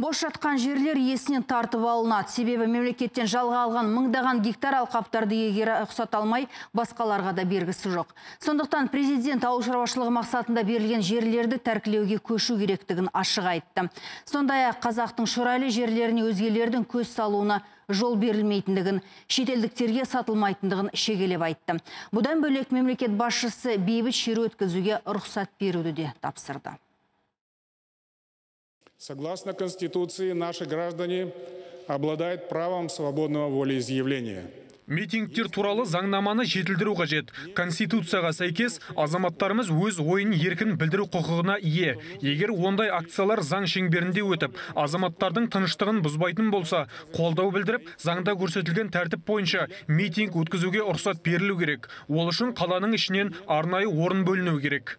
Бос жатқан жерлер есінен тартып алынады. Себебі мемлекеттен жалға алған мыңдаған гектар алқаптарды егері ұқсат алмай, басқаларға да бергісі жоқ. Сондықтан президент ауыл шаруашылығы мақсатында берілген жерлерді тәркілеуге көшу керектігін ашық айтты. Сондай ақ қазақтың шұрайлы жерлеріне өзгелердің көз салуына жол берілмейтіндігін, шетелдіктерге сатылмайтындығын шегелеп айтты. Бұдан бөлек мемлекет басшысы бейбіт шеру өткізуге рұқсат беруді де тапсырды. Согласно Конституции, наши граждане обладают правом свободного волеизъявления. Митингтер туралы заңнаманы жетілдіру қажет. Конституцияға сәйкес азаматтарымыз өз ойын еркін білдіру құқығына ие. Егер ондай акциялар заң шеңберінде өтіп, азаматтардың тыныштығын бұзбайтын болса, қолдау білдіріп, заңда көрсетілген тәртіп бойынша митинг өткізуге рұқсат берілу керек. Ол үшін қаланың ішінен арнайы орын бөліну керек.